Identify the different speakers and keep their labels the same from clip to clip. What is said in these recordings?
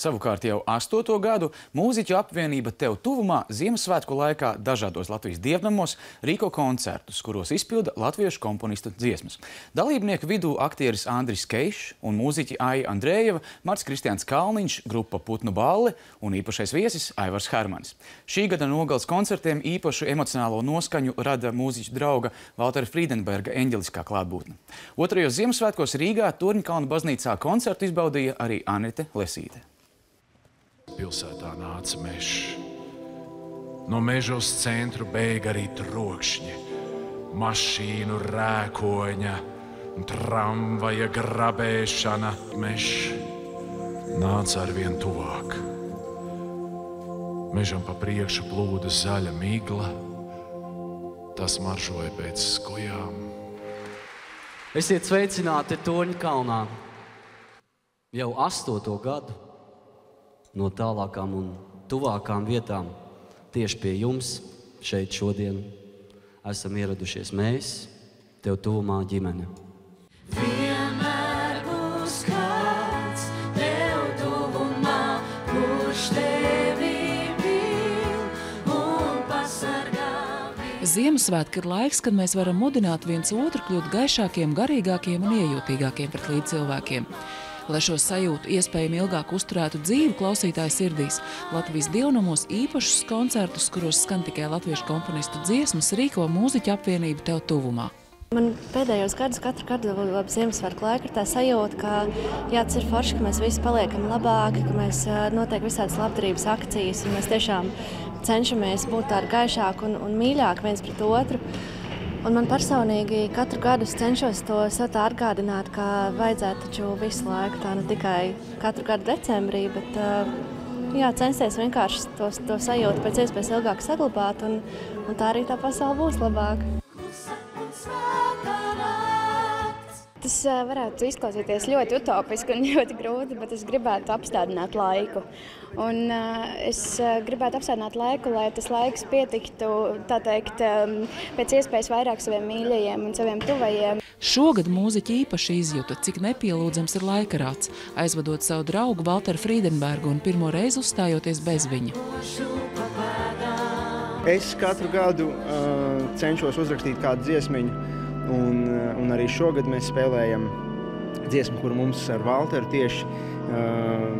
Speaker 1: Savukārt jau astoto gadu mūziķu apvienība Tev tuvumā Ziemassvētku laikā dažādos Latvijas dievnamos rīko koncertus, kuros izpilda latviešu komponistu dziesmas. Dalībnieku vidū aktieris Andris Keišs un mūziķi Aija Andrējeva, Marts Kristiāns Kalniņš, grupa Putnu Balle un īpašais viesis Aivars Hermanis. Šī gada nogals koncertiem īpašu emocionālo noskaņu rada mūziķu drauga Valtera Friedenberga eņģeliskā klātbūtne. Otrajos Ziemassvētkos Rīgā Torņkalna baznīcā koncertu izbaudīja arī Anete Lesīte
Speaker 2: pilsētā nāca mežs. No meža uz centru bēga arī trokšņi, mašīnu rēkoņa, tramvaja grabēšana. Mežs nāca ar vien tuvāk. Mežam pa priekšu plūda zaļa migla, tas maržoja pēc skujām.
Speaker 3: Esiet sveicināti Toņa kalnā jau astoto gadu no tālākām un tuvākām vietām tieši pie jums šeit šodien esam ieradušies mēs, tev tuvumā ģimene.
Speaker 4: Vienmēr būs kāds tev tuvumā, kurš tevi mīl un pasargā.
Speaker 5: Ziemassvētki ir laiks, kad mēs varam mudināt viens otru kļūt gaišākiem, garīgākiem un iejūtīgākiem pret līdzcilvēkiem. Lai šo sajūtu iespējami ilgāk uzturētu dzīvu klausītāju sirdīs, Latvijas dievnamos īpašus koncertus, kuros skan tikai latviešu komponistu dziesmas, rīko mūziķa apvienība tev tuvumā.
Speaker 6: Man pēdējos gados katru gadu ap Ziemassvētku laiku ir tā sajūta, ka jā, tas ir forši, ka mēs visi paliekam labāki, ka mēs notiek visādas labdarības akcijas un mēs tiešām cenšamies būt tādi gaišāki un, un mīļāki viens pret otru. Un man personīgi katru gadu cenšos to tā atgādināt, ka vajadzētu taču visu laiku, tā ne tikai katru gadu decembrī, bet jā, censties vienkārši to, to sajūtu pēc iespējas ilgāk saglabāt, un, un tā arī tā pasaule būs labāka.
Speaker 7: Tas varētu izklausīties ļoti utopiski un ļoti grūti, bet es gribētu apstādināt laiku. Un, uh, es gribētu apstādināt laiku, lai tas laiks pietiktu teikt, um, pēc iespējas vairāk saviem mīļajiem un saviem tuvajiem.
Speaker 5: Šogad mūziķi īpaši izjuta, cik nepielūdzams ir laikarāts, aizvadot savu draugu Walteru Friedenbergu un pirmo reizi uzstājoties bez viņa.
Speaker 8: Es katru gadu uh, cenšos uzrakstīt kādu dziesmiņu Un, eh, un arī šogad mēs spēlējam dziesmu, kur mums ar Valteru tieši uh,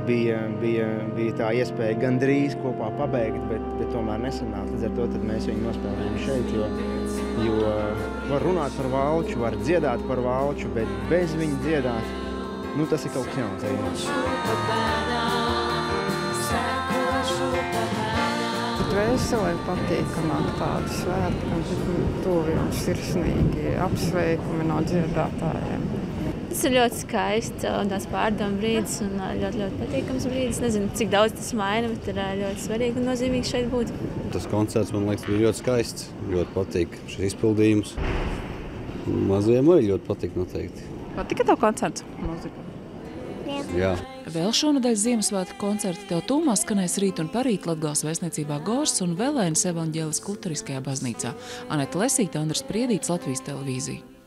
Speaker 8: bija, bija, bija tā iespēja gandrīz kopā pabeigt, bet, bet tomēr nesanāca. Līdz ar to mēs viņu nospēlējam šeit, jo, jo var runāt par valču, var dziedāt par valču, bet bez viņa dziedāt, nu tas ir kaut kas jauns arī.
Speaker 9: Dvēselē patīkamāk tādi svētki, tuvi un sirsnīgi apsveikumi no dziedātājiem.
Speaker 10: Tas ir ļoti skaists un tāds pārdomu brīdis un ļoti, ļoti patīkams brīdis. Nezinu, cik daudz tas maina, bet ir ļoti svarīgi un nozīmīgi šeit būt.
Speaker 11: Tas koncerts man liekas bija ļoti skaists. Ļoti patīk šis izpildījums. Mazajiem arī ļoti patīk noteikti.
Speaker 12: Patika tev koncerts? Mūzika.
Speaker 11: Jā.
Speaker 5: Vēl šonadēļ Ziemassvētku koncerti tev tūmā skanēs rīt un parīt Latgals vēstniecībā Gors un Velēnas evaņģēlis Kulturiskajā baznīcā. Aneta Lesīta, Andras Priedīts, Latvijas televīzija.